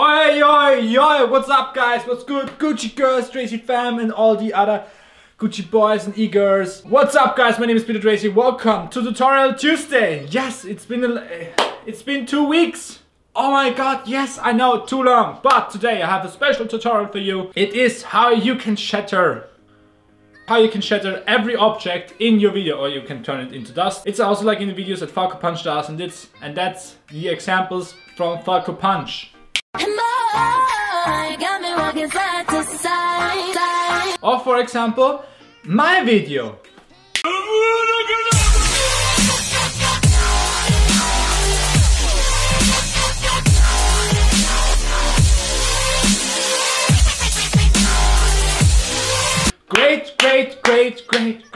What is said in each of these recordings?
Oi, oi, yo, what's up guys? What's good? Gucci girls, Drazy fam and all the other Gucci boys and e-girls. What's up guys? My name is Peter Drazy. Welcome to Tutorial Tuesday. Yes, it's been a, eh, it's been two weeks. Oh my god, yes, I know, too long. But today I have a special tutorial for you. It is how you can shatter how you can shatter every object in your video or you can turn it into dust. It's also like in the videos that Falco Punch does and it's and that's the examples from Falco Punch. Or for example, my video. Great, great, great, great,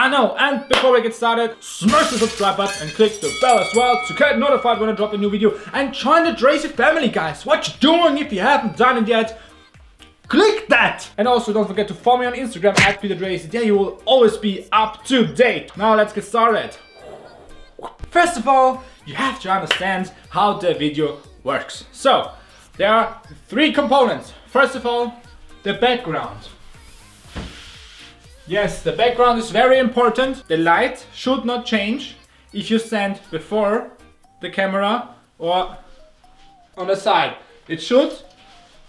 I know. And before we get started, smash the subscribe button and click the bell as well to get notified when I drop a new video. And join the Drazy family, guys. What you doing if you haven't done it yet? Click that! And also don't forget to follow me on Instagram at Peter Drazy. There you will always be up to date. Now let's get started. First of all, you have to understand how the video works. So, there are three components. First of all, the background. Yes, the background is very important. The light should not change if you stand before the camera or on the side. It should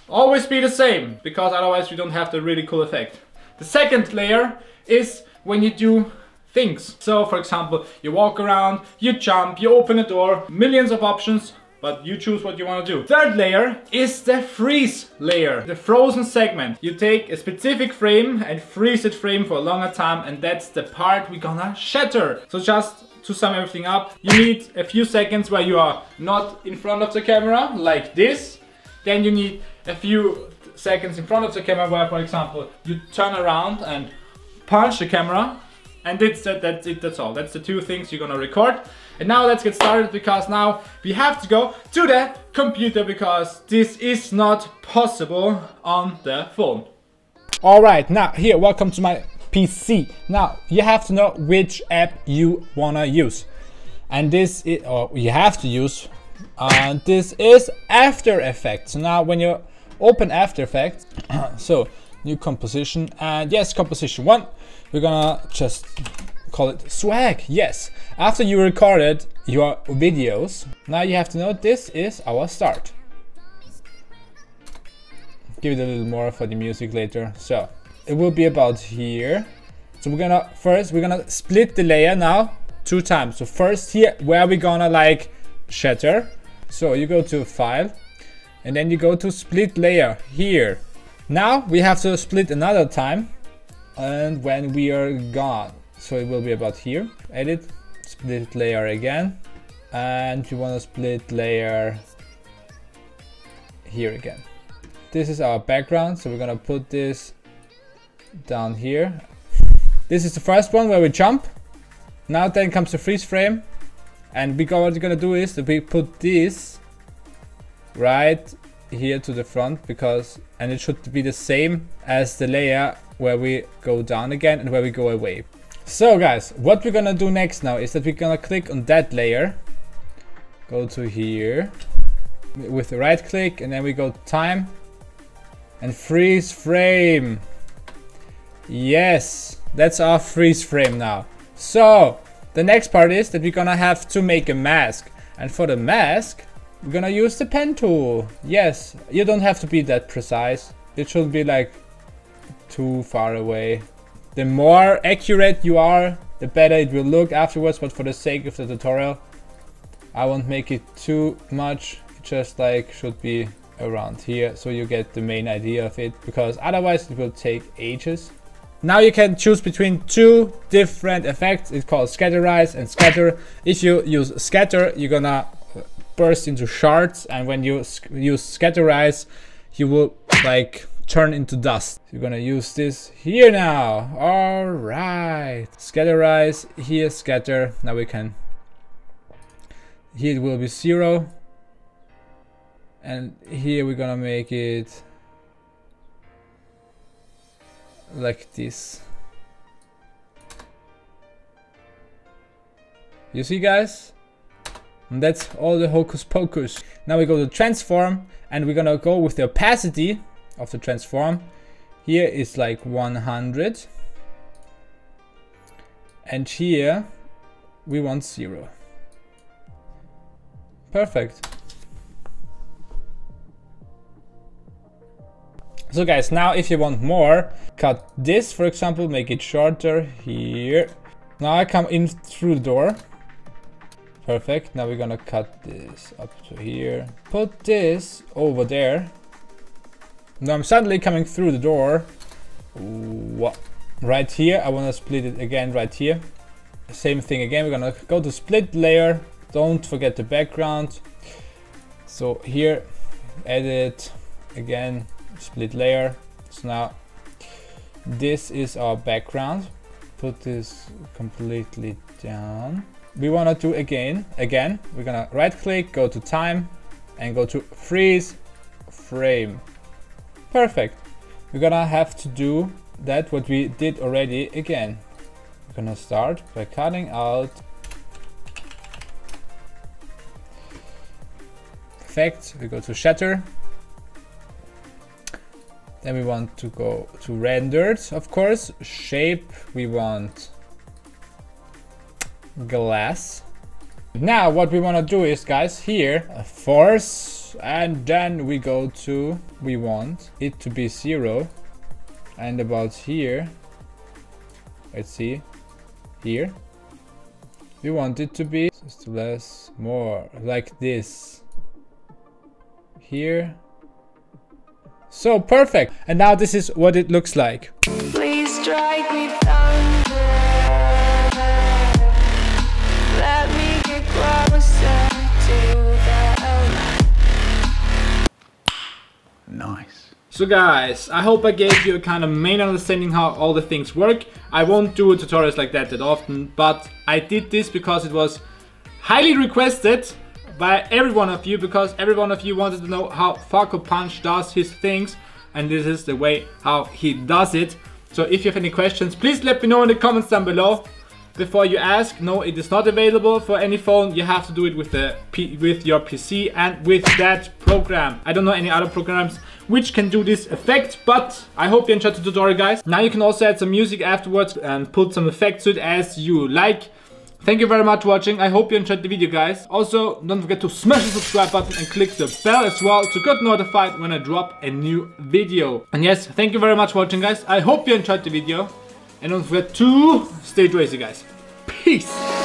always be the same because otherwise you don't have the really cool effect. The second layer is when you do things. So for example, you walk around, you jump, you open a door, millions of options but you choose what you want to do. Third layer is the freeze layer, the frozen segment. You take a specific frame and freeze it frame for a longer time and that's the part we're gonna shatter. So just to sum everything up, you need a few seconds where you are not in front of the camera like this. Then you need a few seconds in front of the camera where for example you turn around and punch the camera and that's, that, that's it, that's all. That's the two things you're gonna record. And now let's get started because now we have to go to the computer because this is not possible on the phone. Alright, now here, welcome to my PC. Now, you have to know which app you wanna use. And this is, or you have to use, and uh, this is After Effects. Now when you open After Effects, so new composition, and yes, composition one, we're gonna just call it swag. Yes, after you recorded your videos, now you have to know this is our start. Give it a little more for the music later. So it will be about here. So we're gonna first we're gonna split the layer now two times. So first here where we're gonna like shatter. So you go to file and then you go to split layer here. Now we have to split another time and when we are gone. So it will be about here. Edit split layer again. And you want to split layer here again. This is our background so we're gonna put this down here. This is the first one where we jump. Now then comes the freeze frame. And because what we're gonna do is that we put this right here to the front because and it should be the same as the layer where we go down again and where we go away. So guys, what we're gonna do next now is that we're gonna click on that layer, go to here with the right click and then we go time and freeze frame. Yes, that's our freeze frame now. So the next part is that we're gonna have to make a mask and for the mask we're gonna use the pen tool. Yes, you don't have to be that precise. It should be like too far away. The more accurate you are, the better it will look afterwards, but for the sake of the tutorial, I won't make it too much. It just like should be around here so you get the main idea of it because otherwise it will take ages. Now you can choose between two different effects. It's called scatterize and shatter. If you use shatter, you're gonna burst into shards and when you use scatterize, you will like turn into dust. You're gonna use this here now. All right. Scatterize, here shatter. Now we can, here it will be zero. And here we're gonna make it like this. You see guys? And that's all the hocus pocus. Now we go to transform and we're gonna go with the opacity of the transform. Here is like 100. And here we want zero. Perfect. So guys, now if you want more, cut this for example, make it shorter here. Now I come in through the door. Perfect. Now we're gonna cut this up to here. Put this over there. Now I'm suddenly coming through the door. What? Right here. I wanna split it again right here. Same thing again. We're gonna go to split layer. Don't forget the background. So here, edit again split layer. So now this is our background. Put this completely down. We want to do again, again, we're gonna right click, go to time and go to freeze frame. Perfect. We're gonna have to do that what we did already again. We're gonna start by cutting out effect. We go to shatter then we want to go to rendered, of course. Shape, we want glass. Now what we want to do is, guys, here, force, and then we go to, we want it to be zero. And about here, let's see, here, we want it to be just less, more, like this. Here, so perfect. And now this is what it looks like. So guys, I hope I gave you a kind of main understanding how all the things work. I won't do tutorials like that that often, but I did this because it was highly requested by every one of you because every one of you wanted to know how Falco Punch does his things and this is the way how he does it. So if you have any questions, please let me know in the comments down below. Before you ask, no, it is not available for any phone. You have to do it with the P with your PC and with that program. I don't know any other programs which can do this effect, but I hope you enjoyed the tutorial, guys. Now you can also add some music afterwards and put some effects to it as you like. Thank you very much for watching. I hope you enjoyed the video, guys. Also, don't forget to smash the subscribe button and click the bell as well to get notified when I drop a new video. And yes, thank you very much for watching, guys. I hope you enjoyed the video. And don't forget to stay drazy, guys. Peace!